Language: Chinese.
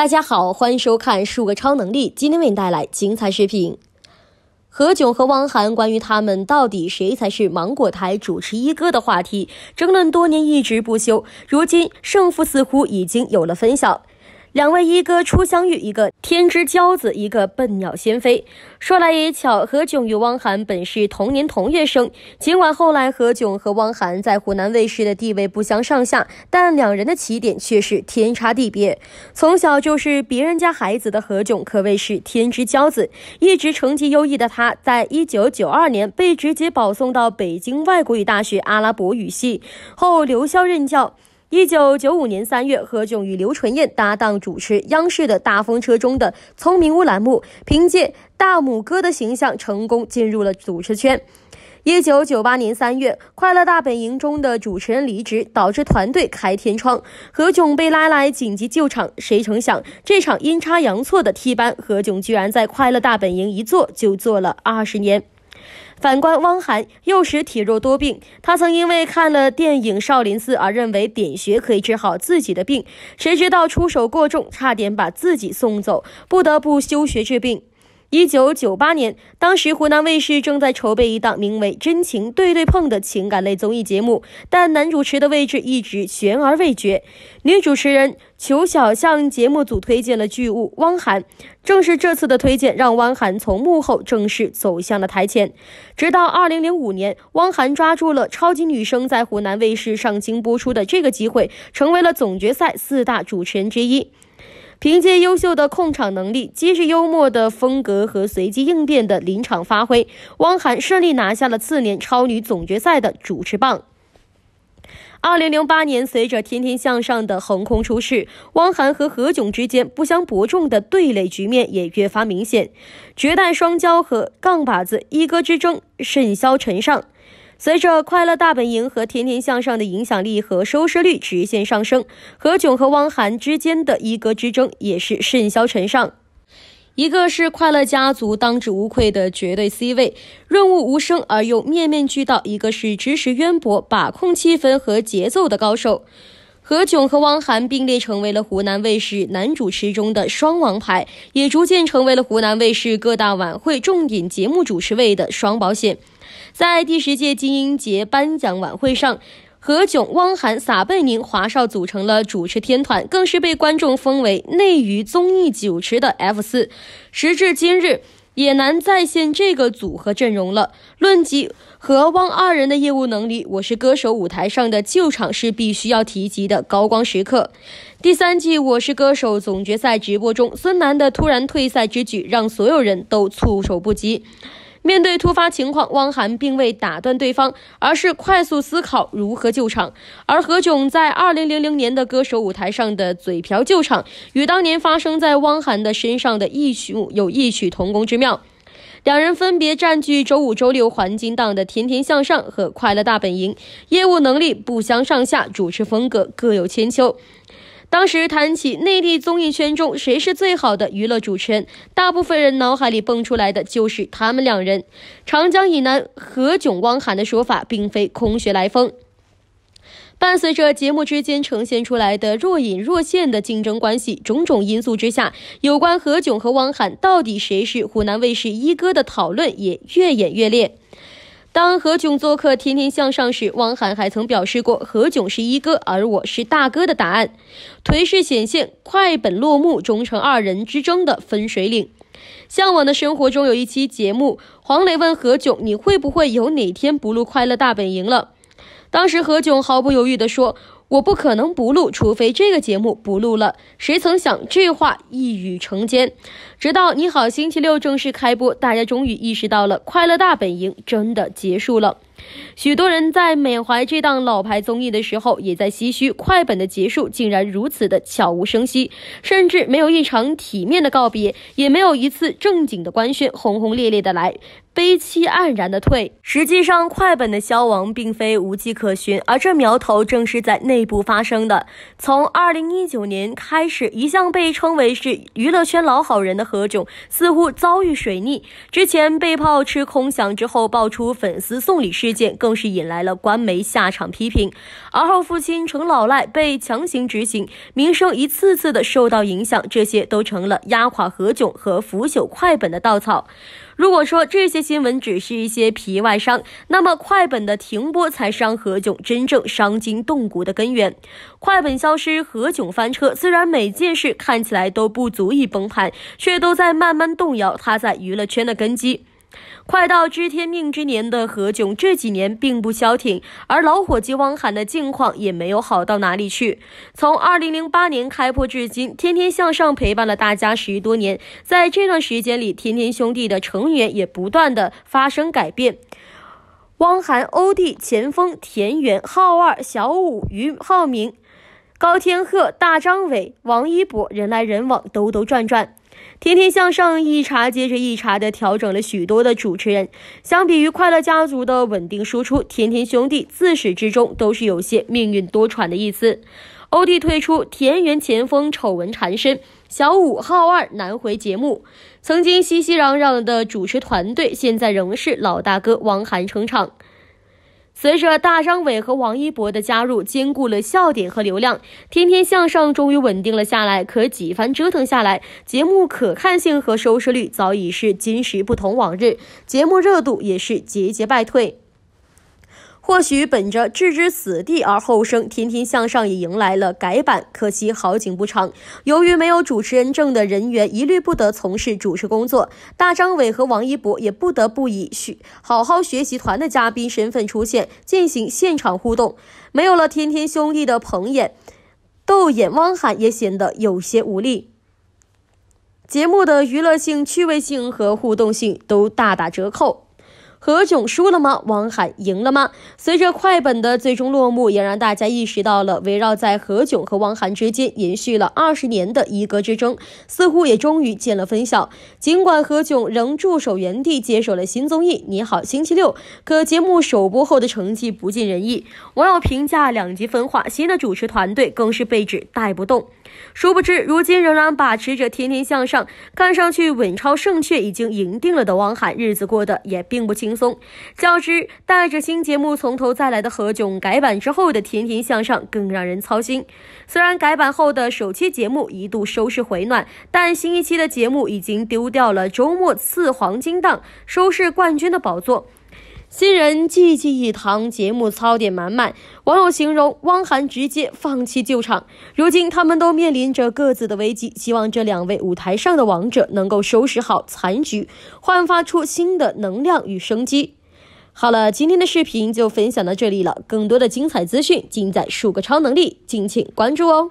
大家好，欢迎收看《数个超能力》，今天为你带来精彩视频。何炅和汪涵关于他们到底谁才是芒果台主持一哥的话题，争论多年一直不休，如今胜负似乎已经有了分晓。两位一哥初相遇，一个天之骄子，一个笨鸟先飞。说来也巧，何炅与汪涵本是同年同月生。尽管后来何炅和汪涵在湖南卫视的地位不相上下，但两人的起点却是天差地别。从小就是别人家孩子的何炅，可谓是天之骄子。一直成绩优异的他，在一九九二年被直接保送到北京外国语大学阿拉伯语系，后留校任教。一九九五年三月，何炅与刘纯燕搭档主持央视的大风车中的“聪明屋”栏目，凭借大拇哥的形象成功进入了主持圈。一九九八年三月，《快乐大本营》中的主持人离职，导致团队开天窗，何炅被拉来紧急救场。谁成想，这场阴差阳错的替班，何炅居然在《快乐大本营》一做就做了二十年。反观汪涵，幼时体弱多病，他曾因为看了电影《少林寺》而认为点穴可以治好自己的病，谁知道出手过重，差点把自己送走，不得不休学治病。一九九八年，当时湖南卫视正在筹备一档名为《真情对对碰》的情感类综艺节目，但男主持的位置一直悬而未决。女主持人裘晓向节目组推荐了剧务汪涵，正是这次的推荐，让汪涵从幕后正式走向了台前。直到二零零五年，汪涵抓住了超级女声在湖南卫视上京播出的这个机会，成为了总决赛四大主持人之一。凭借优秀的控场能力、机智幽默的风格和随机应变的临场发挥，汪涵顺利拿下了次年超女总决赛的主持棒。二零零八年，随着《天天向上》的横空出世，汪涵和何炅之间不相伯仲的对垒局面也越发明显，绝代双骄和杠把子一哥之争甚嚣尘上。随着《快乐大本营》和《天天向上》的影响力和收视率直线上升，何炅和汪涵之间的一哥之争也是甚嚣尘上。一个是快乐家族当之无愧的绝对 C 位，润物无声而又面面俱到；一个是知识渊博、把控气氛和节奏的高手。何炅和汪涵并列成为了湖南卫视男主持中的双王牌，也逐渐成为了湖南卫视各大晚会重点节目主持位的双保险。在第十届金鹰节颁奖晚会上，何炅、汪涵、撒贝宁、华少组成了主持天团，更是被观众封为内娱综艺主持的 F 四。时至今日，也难再现这个组合阵容了。论及何汪二人的业务能力，《我是歌手》舞台上的救场是必须要提及的高光时刻。第三季《我是歌手》总决赛直播中，孙楠的突然退赛之举，让所有人都措手不及。面对突发情况，汪涵并未打断对方，而是快速思考如何救场。而何炅在二零零零年的歌手舞台上的嘴瓢救场，与当年发生在汪涵的身上的异曲有异曲同工之妙。两人分别占据周五、周六黄金档的《天天向上》和《快乐大本营》，业务能力不相上下，主持风格各有千秋。当时谈起内地综艺圈中谁是最好的娱乐主持人，大部分人脑海里蹦出来的就是他们两人。长江以南何炅、汪涵的说法并非空穴来风。伴随着节目之间呈现出来的若隐若现的竞争关系，种种因素之下，有关何炅和汪涵到底谁是湖南卫视一哥的讨论也越演越烈。当何炅做客《天天向上》时，汪涵还曾表示过：“何炅是一哥，而我是大哥”的答案，颓势显现，快本落幕，终成二人之争的分水岭。向往的生活中有一期节目，黄磊问何炅：“你会不会有哪天不录《快乐大本营》了？”当时何炅毫不犹豫地说。我不可能不录，除非这个节目不录了。谁曾想这话一语成奸，直到《你好星期六》正式开播，大家终于意识到了《快乐大本营》真的结束了。许多人在缅怀这档老牌综艺的时候，也在唏嘘快本的结束竟然如此的悄无声息，甚至没有一场体面的告别，也没有一次正经的官宣，轰轰烈烈的来。悲凄黯然的退。实际上，快本的消亡并非无迹可寻，而这苗头正是在内内部发生的。从二零一九年开始，一向被称为是娱乐圈老好人的何炅，似乎遭遇水逆。之前被炮吃空饷之后，爆出粉丝送礼事件更是引来了官媒下场批评。而后父亲程老赖被强行执行，名声一次次的受到影响，这些都成了压垮何炅和腐朽快本的稻草。如果说这些新闻只是一些皮外伤，那么快本的停播才是让何炅真正伤筋动骨的根源。快本消失，何炅翻车，虽然每件事看起来都不足以崩盘，却都在慢慢动摇他在娱乐圈的根基。快到知天命之年的何炅这几年并不消停，而老伙计汪涵的境况也没有好到哪里去。从2008年开播至今，天天向上陪伴了大家十多年，在这段时间里，天天兄弟的成员也不断的发生改变。汪涵、欧弟、钱枫、田园、浩二、小五、俞灏明、高天鹤、大张伟、王一博，人来人往，兜兜转转。天天向上一茬接着一茬的调整了许多的主持人，相比于快乐家族的稳定输出，天天兄弟自始至终都是有些命运多舛的意思。欧弟退出，田园前锋丑闻缠身，小五号二难回节目。曾经熙熙攘攘的主持团队，现在仍是老大哥汪涵撑场。随着大张伟和王一博的加入，兼顾了笑点和流量，天天向上终于稳定了下来。可几番折腾下来，节目可看性和收视率早已是今时不同往日，节目热度也是节节败退。或许本着置之死地而后生，天天向上也迎来了改版。可惜好景不长，由于没有主持人证的人员一律不得从事主持工作，大张伟和王一博也不得不以学好好学习团的嘉宾身份出现，进行现场互动。没有了天天兄弟的捧演，逗演汪涵也显得有些无力。节目的娱乐性、趣味性和互动性都大打折扣。何炅输了吗？汪涵赢了吗？随着快本的最终落幕，也让大家意识到了围绕在何炅和汪涵之间延续了二十年的一哥之争，似乎也终于见了分晓。尽管何炅仍驻守原地接手了新综艺《你好星期六》，可节目首播后的成绩不尽人意，网友评价两极分化，新的主持团队更是被指带不动。殊不知，如今仍然把持着天天向上，看上去稳超胜却已经赢定了的汪涵，日子过得也并不轻轻松。较之带着新节目从头再来的何炅，改版之后的天天向上更让人操心。虽然改版后的首期节目一度收视回暖，但新一期的节目已经丢掉了周末次黄金档收视冠军的宝座。新人济济一堂，节目槽点满满。网友形容汪涵直接放弃救场。如今他们都面临着各自的危机，希望这两位舞台上的王者能够收拾好残局，焕发出新的能量与生机。好了，今天的视频就分享到这里了。更多的精彩资讯尽在数个超能力，敬请关注哦。